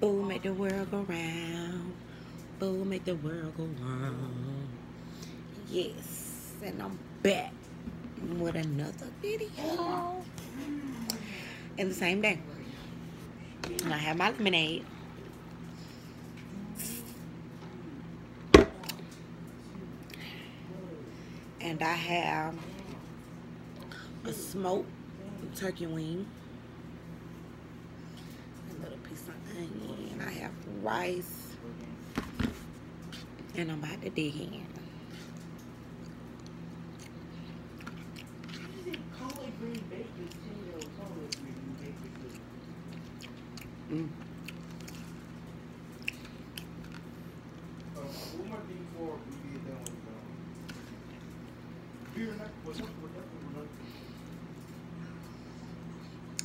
Boo, make the world go round. Boo, make the world go round. Yes, and I'm back with another video. In the same day. And I have my lemonade. And I have a smoked turkey wing. A little piece of onion. I have rice. And I'm about to dig in. Mm.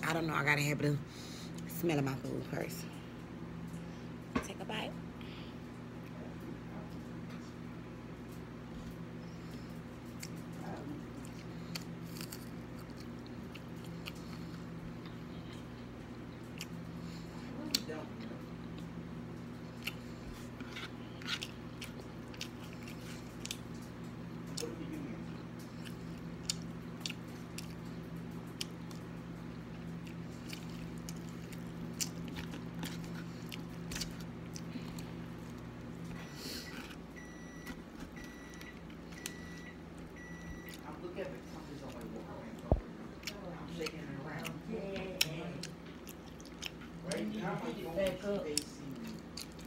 I don't know. I gotta have the smell of my food first. Take a bite.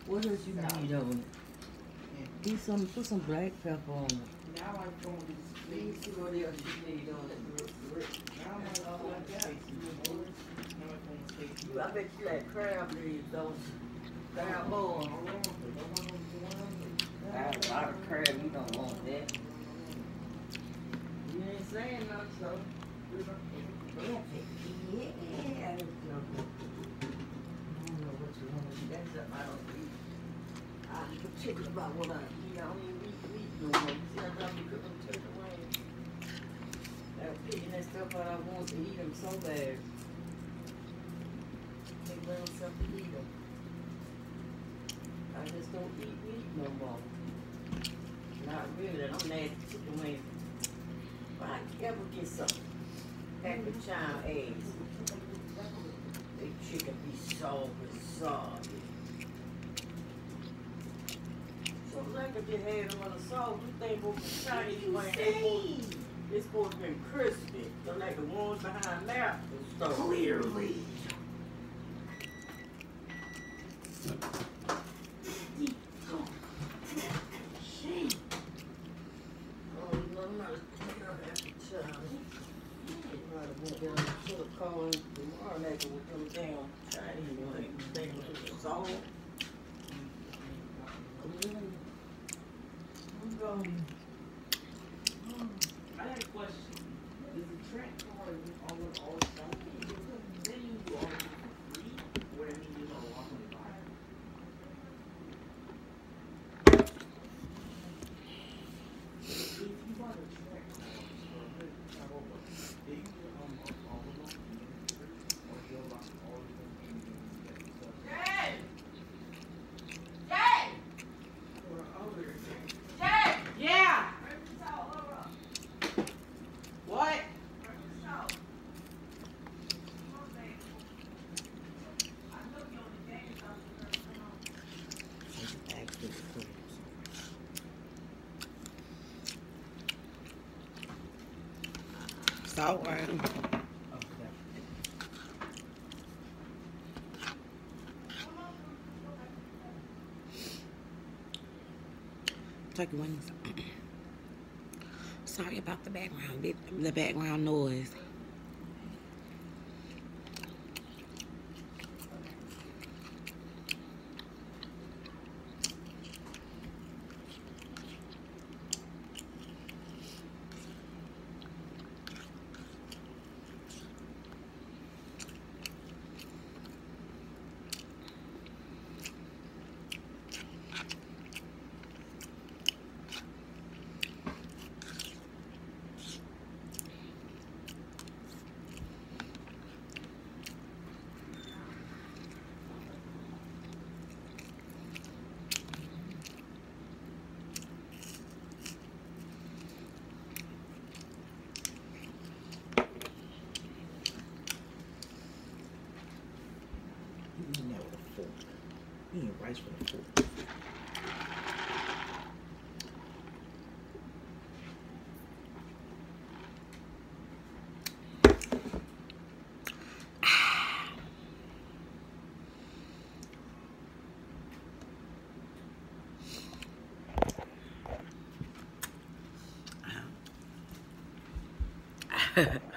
What else you need on it? Get some, put some black pepper on it. Now I'm going to Let see what else you need on it. Now I'm going to like You, I bet you like crab leaves, those crab boil. I have a lot of crab, you don't want that. You ain't saying nothing, so. Yeah, I don't know what you wanna That's something I'm particular about what I eat. I don't eat meat no more. You see, I got me cooking turkey wings. I'm picking that stuff out. I want to eat them so bad. They learn something to eat them. I just don't eat meat no more. Not really. I'm nasty chicken wings. If I ever get some pack of child eggs, the chicken be. So like if you had them on the sauce, you think what the Chinese wing, they supposed, they supposed to be crispy. So like the ones behind there, stuff. Clearly. Oh, you know, I'm not picking up after child. Might have went down to the car and tomorrow night with them damn Chinese. They was. I'm going. I had a question. Is the track card all with all the stuff? Then you do all of it for free? Or I mean, you know, walk on the buy? If you bought a track card for a good travel, they usually um all of them or you'll lock all of them in and stuff. For other things. Yeah. What? Turkey wings. Sorry about the background, the background noise. rice for the. Ha ha ha.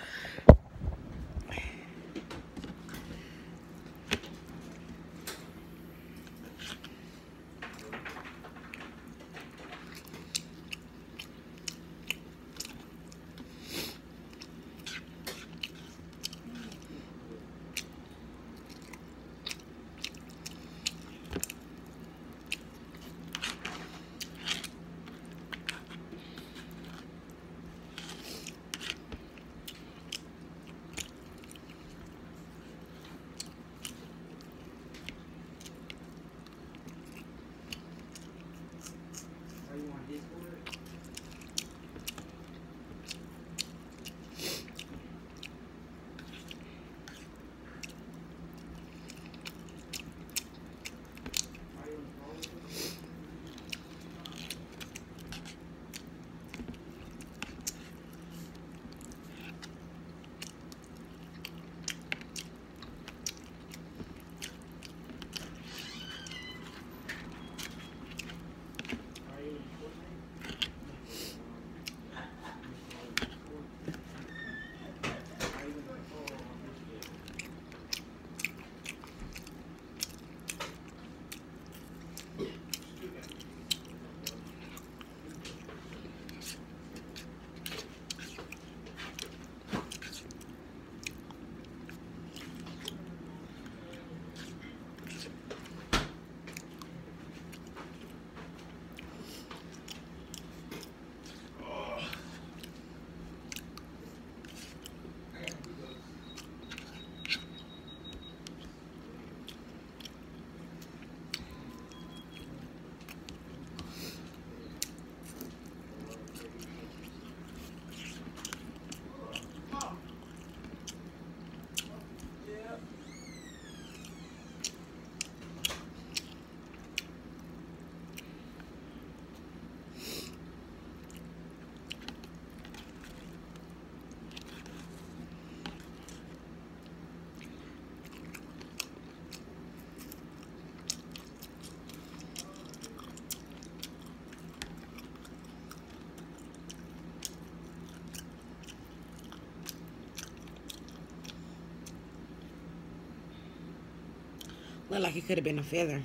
Looked like it could have been a feather.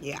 Yeah.